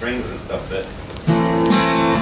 strings and stuff that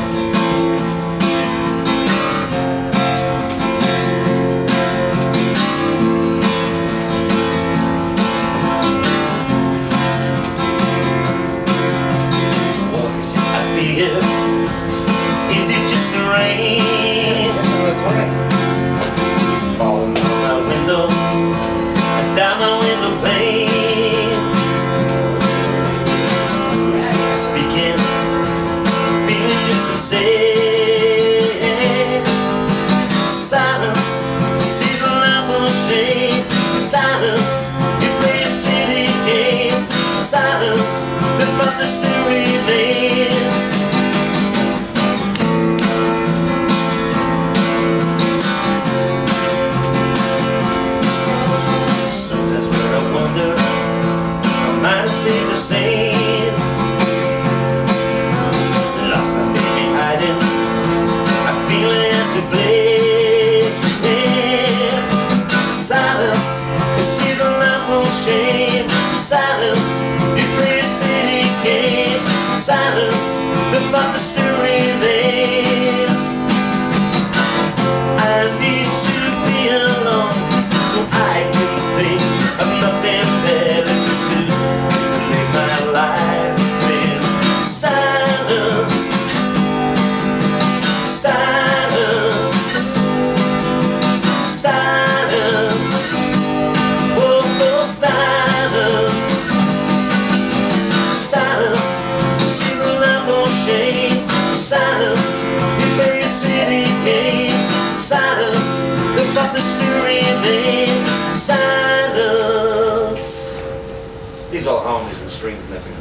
silence that felt the still Sometimes when I wonder, my mind stays the same. of the steering is silence. These are harmonies and strings and everything.